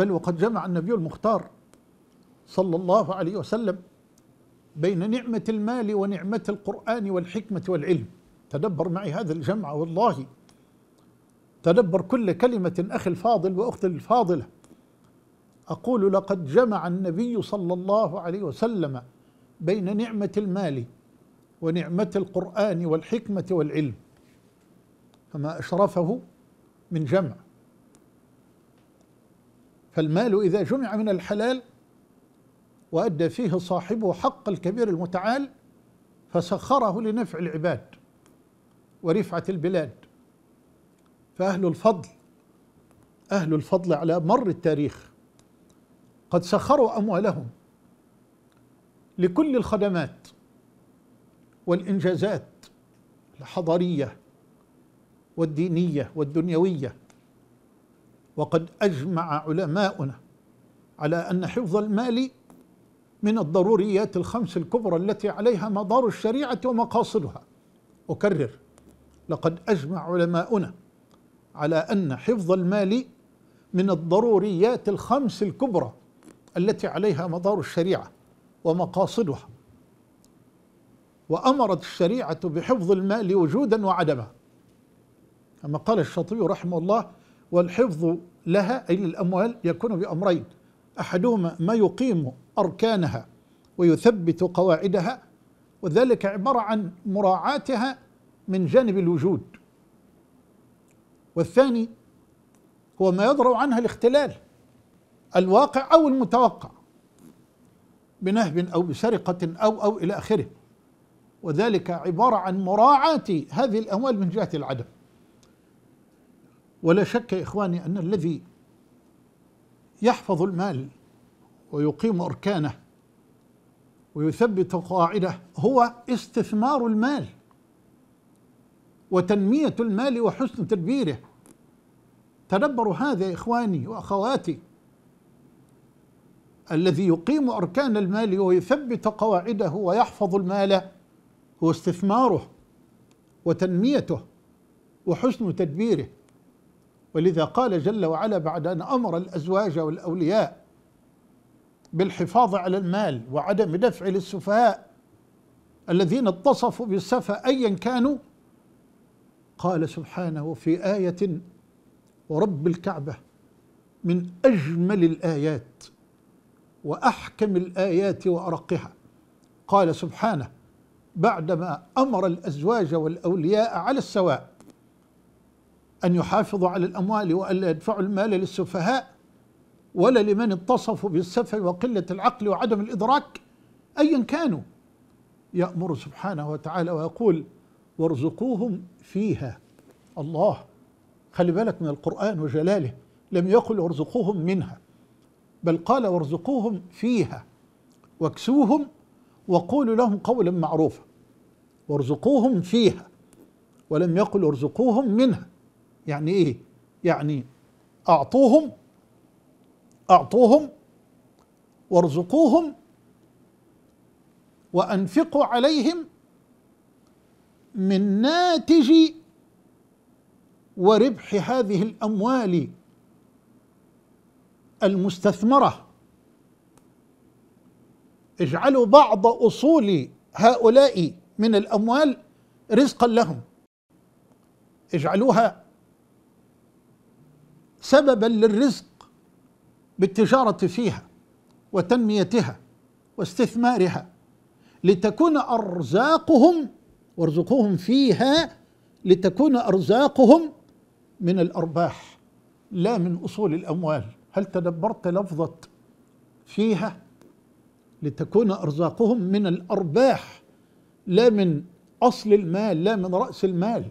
بل وقد جمع النبي المختار صلى الله عليه وسلم بين نعمة المال ونعمة القرآن والحكمة والعلم. تدبر معي هذا الجمع والله تدبر كل كلمة أخي الفاضل وأختي الفاضلة. أقول لقد جمع النبي صلى الله عليه وسلم بين نعمة المال ونعمة القرآن والحكمة والعلم. فما أشرفه من جمع. فالمال إذا جمع من الحلال وأدى فيه صاحبه حق الكبير المتعال فسخره لنفع العباد ورفعة البلاد. فأهل الفضل أهل الفضل على مر التاريخ قد سخروا أموالهم لكل الخدمات والإنجازات الحضارية والدينية والدنيوية. وقد أجمع علماؤنا على أن حفظ المال من الضروريات الخمس الكبرى التي عليها مدار الشريعة ومقاصدها. أكرر لقد أجمع علماؤنا على أن حفظ المال من الضروريات الخمس الكبرى التي عليها مدار الشريعة ومقاصدها. وأمرت الشريعة بحفظ المال وجودا وعدما. كما قال الشاطبي رحمه الله والحفظ لها أي للأموال يكون بأمرين. أحدهما ما يقيم أركانها ويثبت قواعدها وذلك عبارة عن مراعاتها من جانب الوجود. والثاني هو ما يضرب عنها الاختلال الواقع أو المتوقع بنهب أو بسرقة أو أو إلى آخره. وذلك عبارة عن مراعاة هذه الأموال من جهة العدم. ولا شك يا إخواني أن الذي يحفظ المال ويقيم أركانه ويثبت قواعده هو استثمار المال وتنمية المال وحسن تدبيره. تدبروا هذا يا إخواني وأخواتي الذي يقيم أركان المال ويثبت قواعده ويحفظ المال هو استثماره وتنميته وحسن تدبيره. ولذا قال جل وعلا بعد أن أمر الأزواج والأولياء بالحفاظ على المال وعدم دفع للسفهاء الذين اتصفوا بالسفة أيا كانوا قال سبحانه في آية ورب الكعبة من أجمل الآيات وأحكم الآيات وأرقها قال سبحانه بعدما أمر الأزواج والأولياء على السواء أن يحافظوا على الأموال وألا يدفعوا المال للسفهاء ولا لمن اتصفوا بالسفه وقلة العقل وعدم الإدراك. أيا كانوا. يأمر سبحانه وتعالى ويقول وارزقوهم فيها. الله خلي بالك من القرآن وجلاله. لم يقل وارزقوهم منها. بل قال وارزقوهم فيها. واكسوهم وقولوا لهم قولا معروفا وارزقوهم فيها. ولم يقل ارزقوهم منها. يعني إيه؟ يعني أعطوهم أعطوهم وارزقوهم وأنفقوا عليهم من ناتج وربح هذه الأموال المستثمرة. اجعلوا بعض أصول هؤلاء من الأموال رزقا لهم. اجعلوها سببا للرزق بالتجارة فيها وتنميتها واستثمارها لتكون أرزاقهم وارزقوهم فيها لتكون أرزاقهم من الأرباح لا من أصول الأموال. هل تدبرت لفظة فيها؟ لتكون أرزاقهم من الأرباح لا من أصل المال لا من رأس المال.